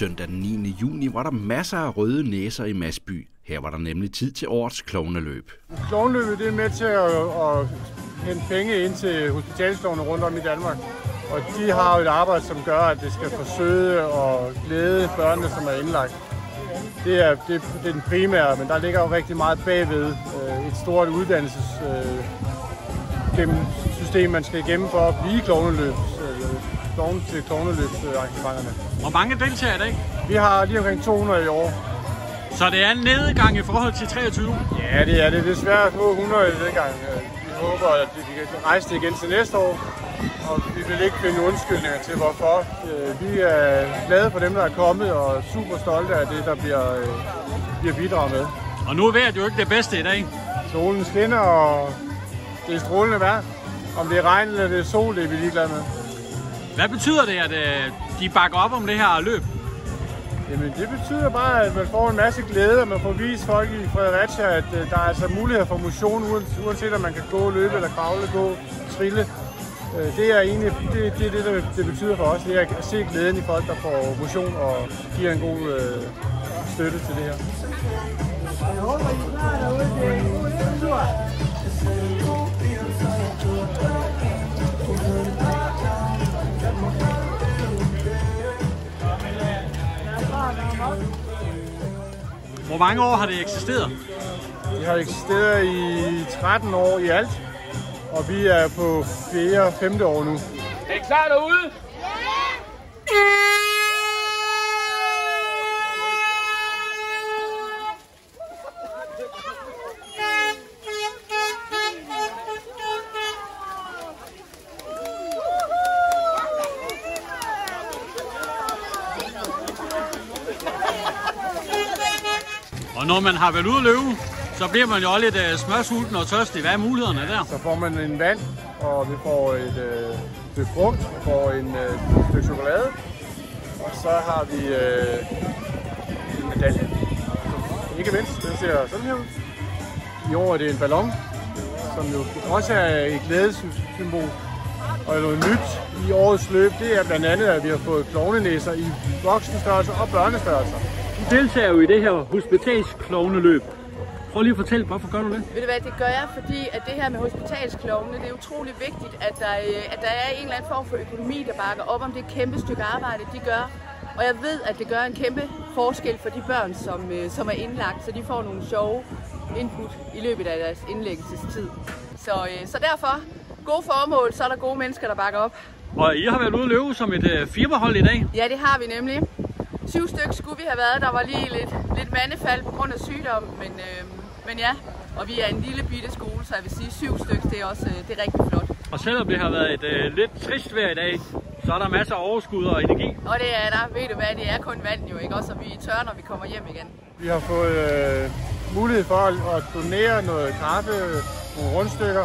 Søndag den 9. juni var der masser af røde næser i Masby. Her var der nemlig tid til årets klovneløb. Klovneløbet det er med til at, at hente penge ind til hospitalsklovne rundt om i Danmark. Og de har jo et arbejde, som gør, at det skal forsøge og glæde børnene, som er indlagt. Det er, det, det er den primære, men der ligger jo rigtig meget bagved. Øh, et stort uddannelses øh, system, man skal igennem for at blive klovneløb, øh, klovne til klovneløbsarrangementerne. Hvor mange deltager i dag? Vi har lige omkring 200 i år. Så det er en nedgang i forhold til 23? Ja, det er det. At få 100 i nedgang. Vi håber, at vi kan rejse det igen til næste år. Og vi vil ikke finde undskyldninger til, hvorfor. Vi er glade for dem, der er kommet, og super stolte af det, der bliver, bliver bidraget med. Og nu er vejret jo ikke det bedste i dag. Solen skinner, og det er strålende vejr. Om det er regn eller det er sol, det er vi ligeglade med. Hvad betyder det, at de bakker op om det her løb? Jamen det betyder bare, at man får en masse glæde, og man får vist folk i Fredericia, at der er altså muligheder for motion, uanset om man kan gå, løbe eller kravle, gå, trille. Det er egentlig det, det, det, det, det betyder for os, det er at se glæden i folk, der får motion og giver en god øh, støtte til det her. Jeg håber, I er klar derude til en god tur. Hvor mange år har det eksisteret? Det har eksisteret i 13 år i alt, og vi er på 4. og 5. år nu. Er I klar derude? Ja! Og når man har været ude at løbe, så bliver man jo også lidt uh, smørsulten og tørstig. Hvad er mulighederne der? Så får man en vand, og vi får et øh, stykke frugt, vi får en øh, stykke chokolade, og så har vi øh, en medalje. Ikke mindst, den ser sådan her ud. I år er det en ballon, som jo også er et glædessymbol. Og noget nyt i årets løb, det er blandt andet, at vi har fået klovnenæser i voksenstørrelser og børnestørrelser. Du deltager jo i det her hospitalsklovneløb. Prøv lige at fortælle, hvorfor gør du det? Ved du hvad, det gør jeg, fordi at det her med hospitalsklovne, det er utrolig vigtigt, at der, at der er en eller anden form for økonomi, der bakker op om det kæmpe stykke arbejde, de gør. Og jeg ved, at det gør en kæmpe forskel for de børn, som, som er indlagt, så de får nogle sjove input i løbet af deres indlæggelsestid. Så, så derfor, gode formål, så er der gode mennesker, der bakker op. Og I har været ude at løbe som et firmahold i dag? Ja, det har vi nemlig. Syv stykker skulle vi have været. Der var lige lidt, lidt mandefald på grund af sygdom, men, øh, men ja. Og vi er en lille bitte skole, så jeg vil sige syv stykker, det er også det er rigtig flot. Og selvom det har været et øh, lidt trist vejr i dag, så er der masser af overskud og energi. Og det er der. Ved du hvad, det er kun vand jo, ikke? Også, og vi tør, når vi kommer hjem igen. Vi har fået øh, mulighed for at, at donere noget kaffe, nogle rundstykker,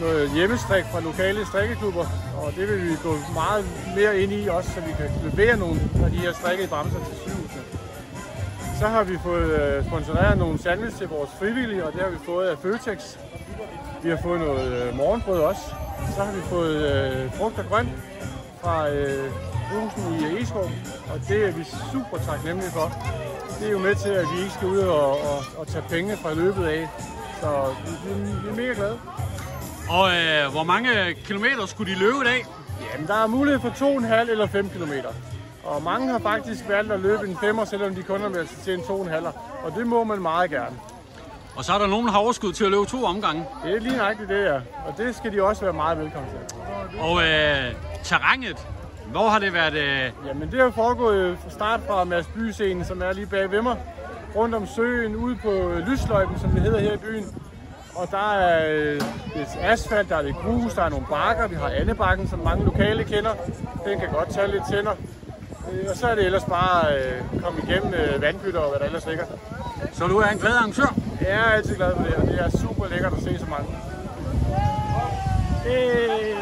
noget hjemmestrik fra lokale strikkeklubber, og det vil vi gå meget mere ind i også, så vi kan levere nogle af de her strikkede bremser til sygehusene. Så har vi fået øh, sponsoreret nogle sandwich til vores frivillige, og det har vi fået af Føtex. Vi har fået noget øh, morgenbrød også. Så har vi fået øh, frugt og grønt fra øh, brusen i Eskov, og det er vi super taknemmelige for. Det er jo med til, at vi ikke skal ud og, og, og tage penge fra løbet af, så vi, vi er mega glade. Og øh, hvor mange kilometer skulle de løbe i dag? Jamen, der er mulighed for 2,5 eller 5 km. Og mange har faktisk valgt at løbe en 5'er, selvom de kun har meldt sig til en 2,5. Og det må man meget gerne. Og så er der nogen, der har overskud til at løbe to omgange. Det er lige nøjagtigt det, ja. Og det skal de også være meget velkommen til. Og øh, terrænet, hvor har det været? Øh... Jamen, det har foregået fra start fra Mads By-scenen, som er lige bag ved mig. Rundt om søen, ude på Lysløjpen, som det hedder her i byen. Og der er lidt asfalt, der er lidt grus, der er nogle bakker. Vi har Annebakken, som mange lokale kender. Den kan godt tage lidt tænder. Og så er det ellers bare at komme igennem vandpytter og hvad der ellers ligger. Så du er en glad arrangør? Jeg er altid glad for det, og det er super lækkert at se så mange. Hey.